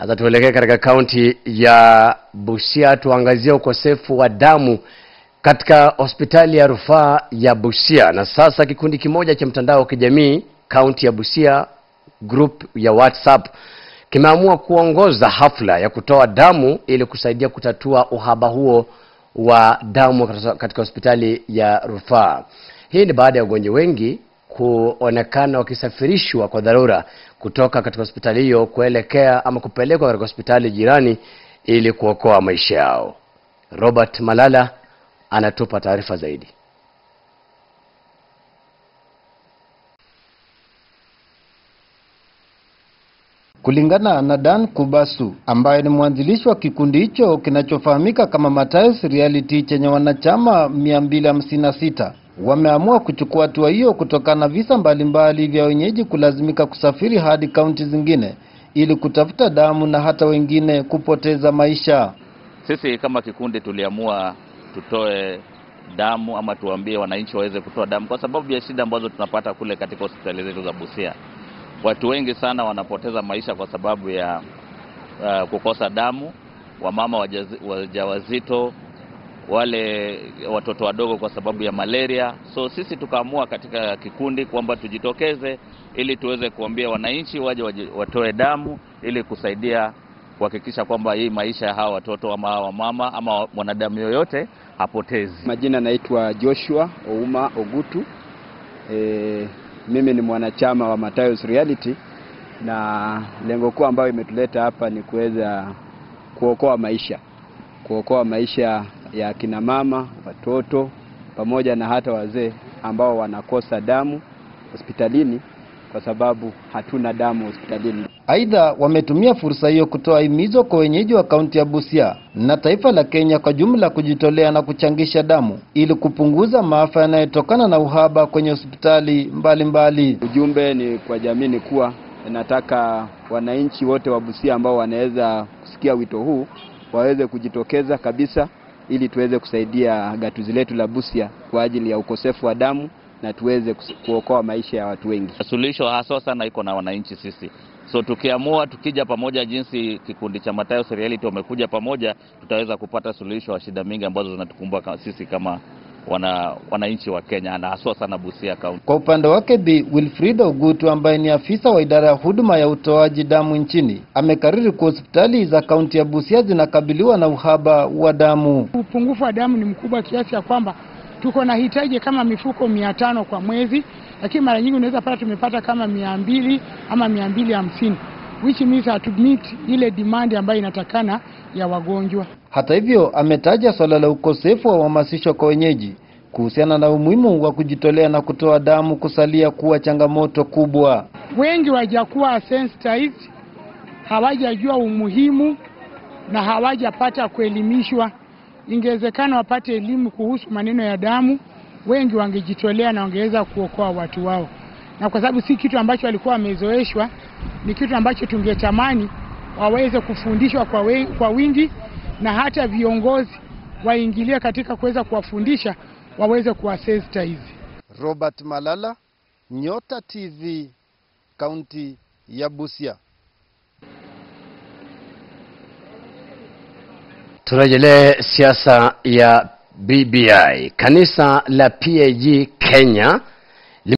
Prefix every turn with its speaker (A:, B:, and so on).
A: Sasa tuelekee katika kaunti ya Busia, tuangazie ukosefu wa damu katika hospitali ya rufaa ya Busia. Na sasa kikundi kimoja cha mtandao wa kijamii kaunti ya Busia, group ya WhatsApp kimeamua kuongoza hafla ya kutoa damu ili kusaidia kutatua uhaba huo wa damu katika hospitali ya rufaa. Hii ni baada ya wagonjwa wengi kuonekana wakisafirishwa kwa dharura kutoka katika hospitali hiyo kuelekea ama kupelekwa katika hospitali jirani ili kuokoa maisha yao. Robert Malala anatupa taarifa zaidi.
B: Kulingana na Dan Kubasu ambaye ni mwanzilishi wa kikundi hicho kinachofahamika kama Matayos Reality chenye wanachama 256 wameamua kuchukua hatua hiyo kutokana na visa mbalimbali vya wenyeji kulazimika kusafiri hadi kaunti zingine ili kutafuta damu na hata wengine kupoteza maisha.
C: Sisi kama kikundi tuliamua tutoe damu ama tuambie wananchi waweze kutoa damu kwa sababu ya shida ambazo tunapata kule katika hospitali zetu za Busia. Watu wengi sana wanapoteza maisha kwa sababu ya uh, kukosa damu, wamama wajawazito, wale watoto wadogo kwa sababu ya malaria. So sisi tukaamua katika kikundi kwamba tujitokeze ili tuweze kuambia wananchi waje watoe damu ili kusaidia kuhakikisha kwamba hii maisha ya hawa watoto ama hawa mama ama mwanadamu yoyote hapotezi.
D: Majina naitwa Joshua Ouma Ogutu. E, mimi ni mwanachama wa Matayos Reality na lengo kuu ambayo imetuleta hapa ni kuweza kuokoa maisha, kuokoa maisha ya kina mama, watoto pamoja na hata wazee ambao wanakosa damu hospitalini kwa sababu hatuna damu hospitalini.
B: Aidha, wametumia fursa hiyo kutoa himizo kwa wenyeji wa kaunti ya Busia na taifa la Kenya kwa jumla kujitolea na kuchangisha damu ili kupunguza maafa yanayotokana na uhaba kwenye hospitali mbalimbali.
D: Ujumbe ni kwa jamii ni kuwa nataka wananchi wote wa Busia ambao wanaweza kusikia wito huu waweze kujitokeza kabisa ili tuweze kusaidia gatuzi letu la Busia kwa ajili ya ukosefu wa damu na tuweze kuokoa maisha ya watu wengi.
C: Suluhisho haswa sana iko na wananchi sisi, so tukiamua, tukija pamoja, jinsi kikundi cha Matayos Reality wamekuja pamoja, tutaweza kupata suluhisho wa shida mingi ambazo zinatukumba sisi kama wana wananchi wa Kenya na haswa sana Busia County.
B: Kwa upande wake Bi Wilfrida Ugutu ambaye ni afisa wa idara ya huduma ya utoaji damu nchini amekariri kuwa hospitali za kaunti ya Busia zinakabiliwa na uhaba wa damu.
E: Upungufu wa damu ni mkubwa kiasi ya kwamba tuko na hitaji kama mifuko mia tano kwa mwezi, lakini mara nyingi unaweza pata tumepata kama mia mbili ama mia mbili hamsini which means hatu meet ile demand ambayo inatakana ya wagonjwa.
B: Hata hivyo, ametaja swala la ukosefu wa uhamasisho kwa wenyeji kuhusiana na umuhimu wa kujitolea na kutoa damu kusalia kuwa changamoto kubwa.
E: Wengi wajakuwa sensitized, hawajajua umuhimu na hawajapata kuelimishwa. Ingewezekana wapate elimu kuhusu maneno ya damu, wengi wangejitolea na wangeweza kuokoa watu wao, na kwa sababu si kitu ambacho walikuwa wamezoeshwa, ni kitu ambacho tungetamani waweze kufundishwa kwa, we, kwa wingi na hata viongozi waingilie katika kuweza kuwafundisha waweze kuwasensitize.
B: Robert Malala, Nyota TV, kaunti ya Busia.
A: Turejelee siasa ya BBI. Kanisa la PAG Kenya